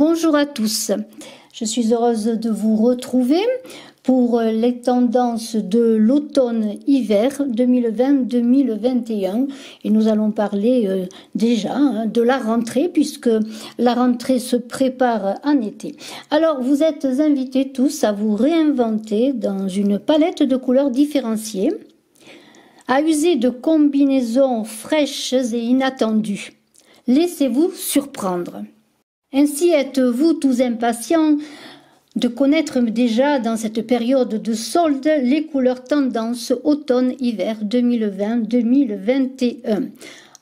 Bonjour à tous. Je suis heureuse de vous retrouver pour les tendances de l'automne-hiver 2020-2021 et nous allons parler euh, déjà hein, de la rentrée puisque la rentrée se prépare en été. Alors vous êtes invités tous à vous réinventer dans une palette de couleurs différenciées, à user de combinaisons fraîches et inattendues. Laissez-vous surprendre. Ainsi êtes-vous tous impatients de connaître déjà dans cette période de solde les couleurs tendances automne-hiver 2020-2021.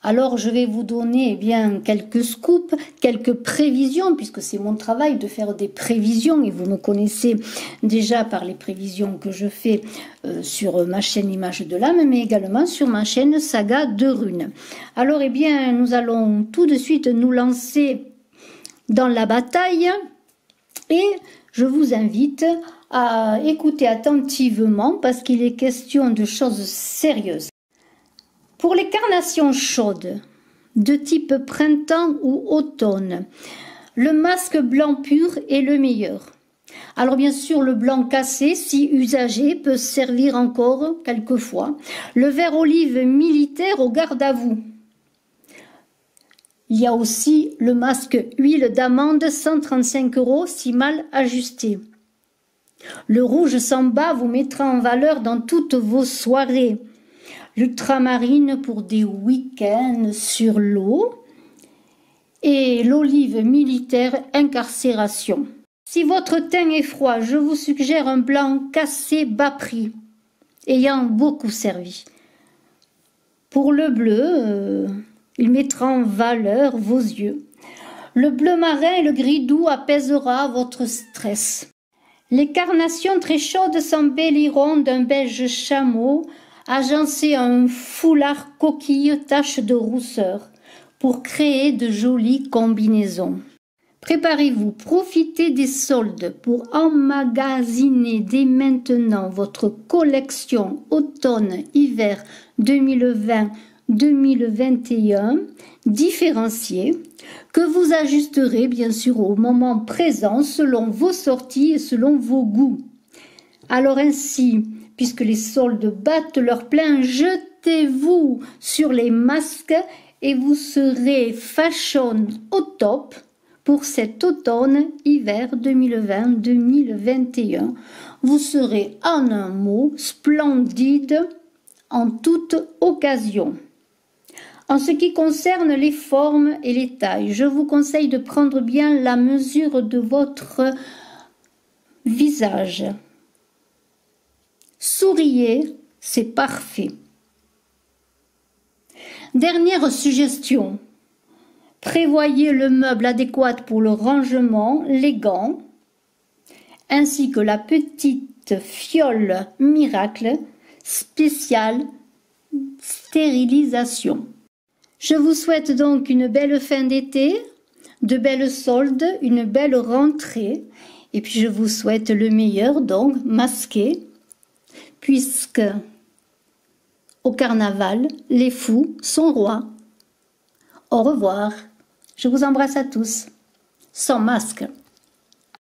Alors je vais vous donner eh bien quelques scoops, quelques prévisions puisque c'est mon travail de faire des prévisions et vous me connaissez déjà par les prévisions que je fais euh, sur ma chaîne Image de l'âme mais également sur ma chaîne Saga de runes. Alors eh bien nous allons tout de suite nous lancer dans la bataille et je vous invite à écouter attentivement parce qu'il est question de choses sérieuses. Pour les carnations chaudes, de type printemps ou automne, le masque blanc pur est le meilleur. Alors bien sûr, le blanc cassé, si usagé, peut servir encore quelquefois. Le vert olive militaire au garde à vous. Il y a aussi le masque huile d'amande 135 euros si mal ajusté. Le rouge samba vous mettra en valeur dans toutes vos soirées. L'ultramarine pour des week-ends sur l'eau. Et l'olive militaire incarcération. Si votre teint est froid, je vous suggère un blanc cassé bas prix, ayant beaucoup servi. Pour le bleu, euh, il mettra en valeur vos yeux. Le bleu marin et le gris doux apaisera votre stress. Les carnations très chaudes s'embelliront d'un beige chameau, agencé à un foulard coquille tache de rousseur, pour créer de jolies combinaisons. Préparez-vous, profitez des soldes pour emmagasiner dès maintenant votre collection automne-hiver 2020 2021 différencié que vous ajusterez bien sûr au moment présent selon vos sorties et selon vos goûts. Alors ainsi, puisque les soldes battent leur plein, jetez-vous sur les masques et vous serez fashion au top pour cet automne-hiver 2020-2021. Vous serez en un mot splendide en toute occasion. En ce qui concerne les formes et les tailles, je vous conseille de prendre bien la mesure de votre visage. Souriez, c'est parfait. Dernière suggestion. Prévoyez le meuble adéquat pour le rangement, les gants, ainsi que la petite fiole miracle spéciale stérilisation. Je vous souhaite donc une belle fin d'été, de belles soldes, une belle rentrée, et puis je vous souhaite le meilleur, donc masqué, puisque au carnaval, les fous sont rois. Au revoir. Je vous embrasse à tous, sans masque.